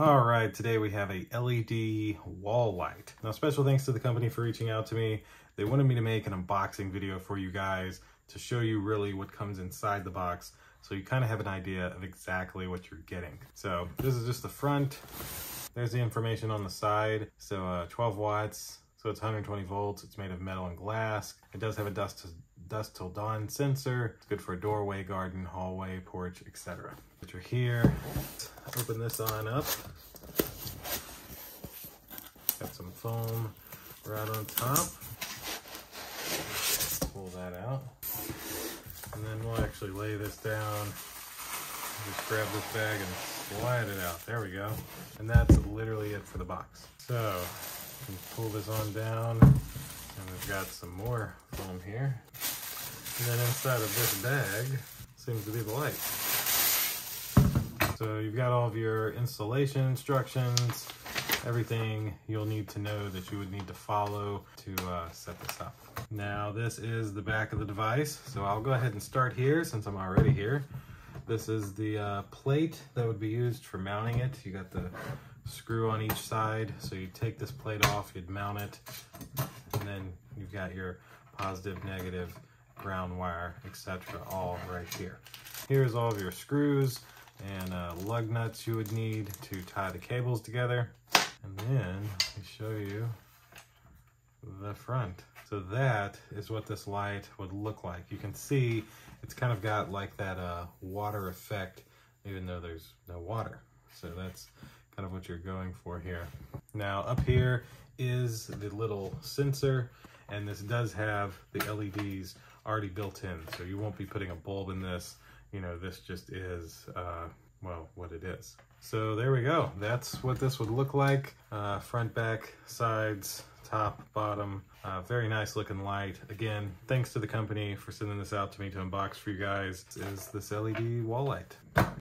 All right, today we have a LED wall light. Now, special thanks to the company for reaching out to me. They wanted me to make an unboxing video for you guys to show you really what comes inside the box so you kind of have an idea of exactly what you're getting. So this is just the front. There's the information on the side. So uh, 12 watts, so it's 120 volts. It's made of metal and glass. It does have a dusk dusk till dawn sensor. It's good for doorway, garden, hallway, porch, etc. Your here. Open this on up. Got some foam right on top. Pull that out. And then we'll actually lay this down. Just grab this bag and slide it out. There we go. And that's literally it for the box. So, pull this on down. And we've got some more foam here. And then inside of this bag seems to be the light. So you've got all of your installation instructions, everything you'll need to know that you would need to follow to uh, set this up. Now this is the back of the device, so I'll go ahead and start here since I'm already here. This is the uh, plate that would be used for mounting it. You got the screw on each side, so you take this plate off, you'd mount it, and then you've got your positive, negative, ground wire, etc. all right here. Here's all of your screws and uh, lug nuts you would need to tie the cables together. And then me show you the front. So that is what this light would look like. You can see it's kind of got like that uh, water effect, even though there's no water. So that's kind of what you're going for here. Now up here is the little sensor, and this does have the LEDs already built in. So you won't be putting a bulb in this. You know, this just is, uh, well, what it is. So there we go. That's what this would look like. Uh, front, back, sides, top, bottom. Uh, very nice looking light. Again, thanks to the company for sending this out to me to unbox for you guys. This is this LED wall light.